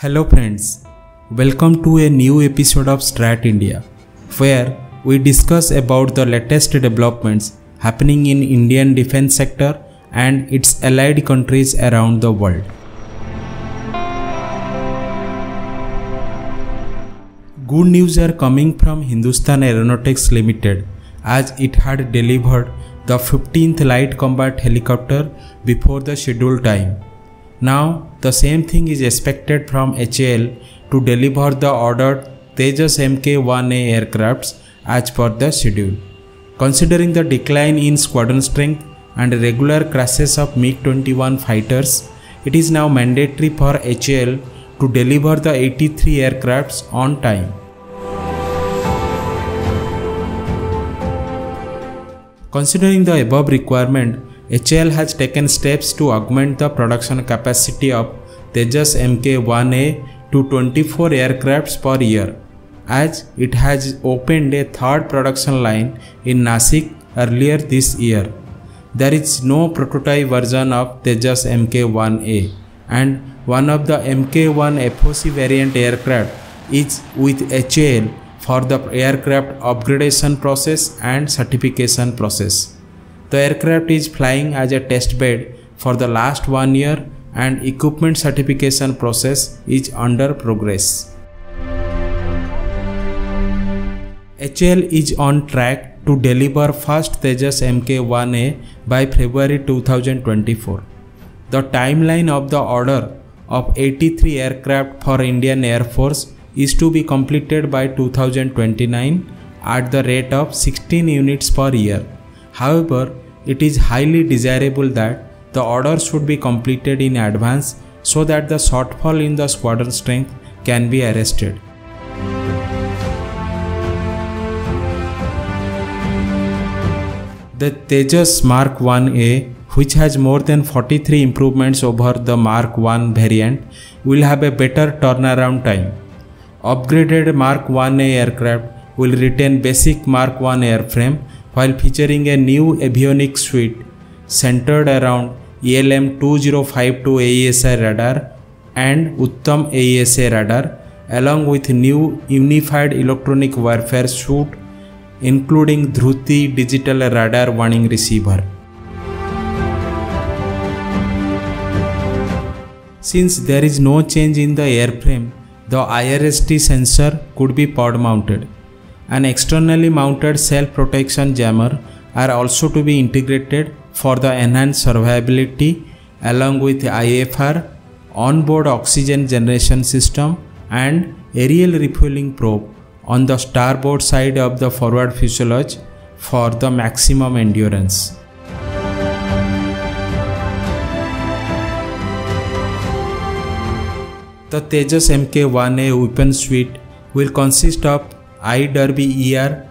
Hello, friends. Welcome to a new episode of Strat India, where we discuss about the latest developments happening in Indian defense sector and its allied countries around the world. Good news are coming from Hindustan Aeronautics Limited as it had delivered the 15th light combat helicopter before the scheduled time. Now, the same thing is expected from HAL to deliver the ordered Tejas Mk-1A aircrafts as per the schedule. Considering the decline in squadron strength and regular crashes of MiG-21 fighters, it is now mandatory for HAL to deliver the 83 aircrafts on time. Considering the above requirement, HAL has taken steps to augment the production capacity of Tejas Mk-1A to 24 aircrafts per year, as it has opened a third production line in Nasik earlier this year. There is no prototype version of Tejas Mk-1A and one of the Mk-1 FOC variant aircraft is with HAL for the aircraft upgradation process and certification process. The aircraft is flying as a test bed for the last one year and equipment certification process is under progress. HAL is on track to deliver first Tejas Mk-1A by February 2024. The timeline of the order of 83 aircraft for Indian Air Force is to be completed by 2029 at the rate of 16 units per year. However, it is highly desirable that the order should be completed in advance so that the shortfall in the squadron strength can be arrested. The Tejas Mark 1A, which has more than 43 improvements over the Mark 1 variant, will have a better turnaround time. Upgraded Mark 1A aircraft will retain basic Mark 1 airframe while featuring a new avionics suite centered around ELM 2052 AESA radar and Uttam AESA radar along with new unified electronic warfare suite including Dhruti digital radar warning receiver. Since there is no change in the airframe, the IRST sensor could be pod mounted. An externally mounted self protection jammer are also to be integrated for the enhanced survivability along with IFR, onboard oxygen generation system and aerial refueling probe on the starboard side of the forward fuselage for the maximum endurance. The Tejas Mk-1A weapon suite will consist of I-Derby ER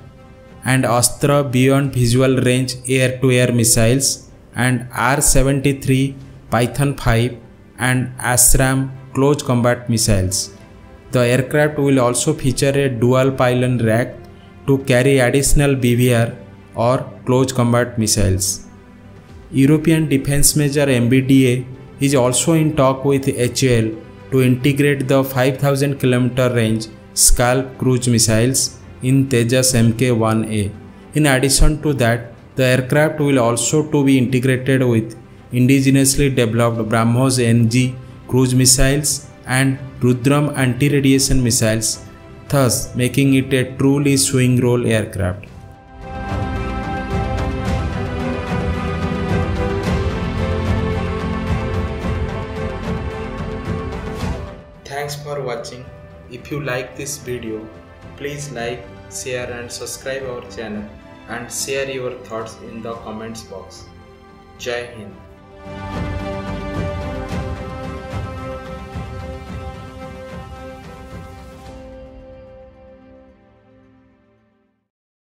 and Astra beyond visual range air-to-air missiles and R-73 Python 5 and ASRAAM close combat missiles. The aircraft will also feature a dual pylon rack to carry additional BVR or close combat missiles. European Defence Major MBDA is also in talk with HAL to integrate the 5000 km range Scalp cruise missiles in Tejas Mk-1A. In addition to that, the aircraft will also to be integrated with indigenously developed BrahMos NG cruise missiles and Rudram anti-radiation missiles, thus making it a truly swing role aircraft. Thanks for watching. If you like this video, please like, share and subscribe our channel and share your thoughts in the comments box. Jai Hind.